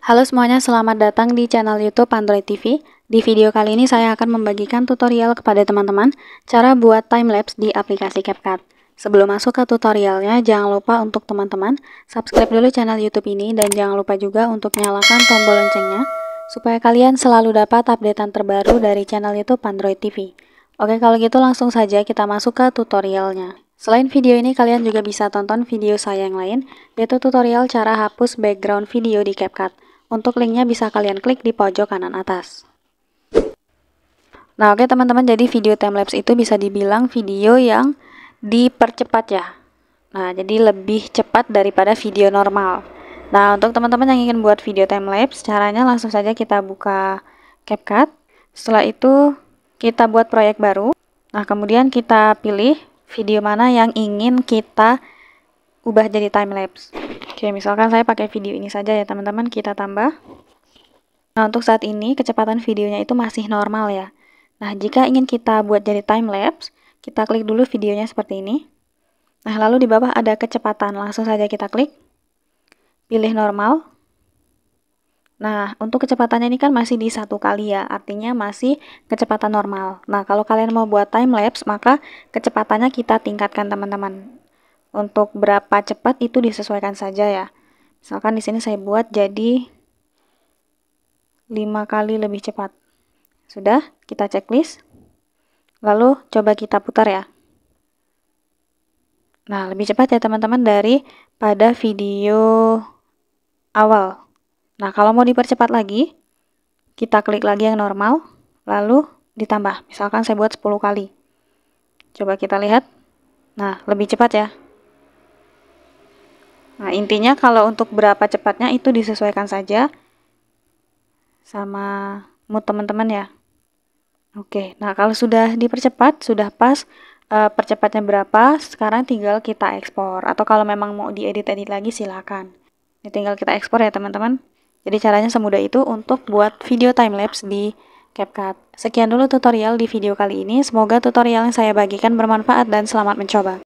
Halo semuanya, selamat datang di channel YouTube Android TV. Di video kali ini saya akan membagikan tutorial kepada teman-teman cara buat timelapse di aplikasi CapCut. Sebelum masuk ke tutorialnya, jangan lupa untuk teman-teman subscribe dulu channel YouTube ini dan jangan lupa juga untuk nyalakan tombol loncengnya supaya kalian selalu dapat updatean terbaru dari channel YouTube Android TV. Oke, kalau gitu langsung saja kita masuk ke tutorialnya. Selain video ini, kalian juga bisa tonton video saya yang lain, yaitu tutorial cara hapus background video di CapCut. Untuk linknya bisa kalian klik di pojok kanan atas. Nah oke okay, teman-teman jadi video timelapse itu bisa dibilang video yang dipercepat ya. Nah jadi lebih cepat daripada video normal. Nah untuk teman-teman yang ingin buat video timelapse caranya langsung saja kita buka CapCut. Setelah itu kita buat proyek baru. Nah kemudian kita pilih video mana yang ingin kita ubah jadi timelapse. Oke, misalkan saya pakai video ini saja ya teman-teman, kita tambah. Nah, untuk saat ini kecepatan videonya itu masih normal ya. Nah, jika ingin kita buat jadi time lapse, kita klik dulu videonya seperti ini. Nah, lalu di bawah ada kecepatan, langsung saja kita klik. Pilih normal. Nah, untuk kecepatannya ini kan masih di satu kali ya, artinya masih kecepatan normal. Nah, kalau kalian mau buat time lapse, maka kecepatannya kita tingkatkan teman-teman. Untuk berapa cepat itu disesuaikan saja ya. Misalkan di sini saya buat jadi 5 kali lebih cepat. Sudah, kita checklist. Lalu coba kita putar ya. Nah, lebih cepat ya teman-teman dari pada video awal. Nah, kalau mau dipercepat lagi, kita klik lagi yang normal, lalu ditambah. Misalkan saya buat 10 kali. Coba kita lihat. Nah, lebih cepat ya. Nah, intinya kalau untuk berapa cepatnya itu disesuaikan saja sama mood teman-teman ya. Oke, nah kalau sudah dipercepat, sudah pas e, percepatnya berapa, sekarang tinggal kita ekspor. Atau kalau memang mau diedit-edit lagi silakan. Ini tinggal kita ekspor ya teman-teman. Jadi caranya semudah itu untuk buat video timelapse di CapCut. Sekian dulu tutorial di video kali ini. Semoga tutorial yang saya bagikan bermanfaat dan selamat mencoba.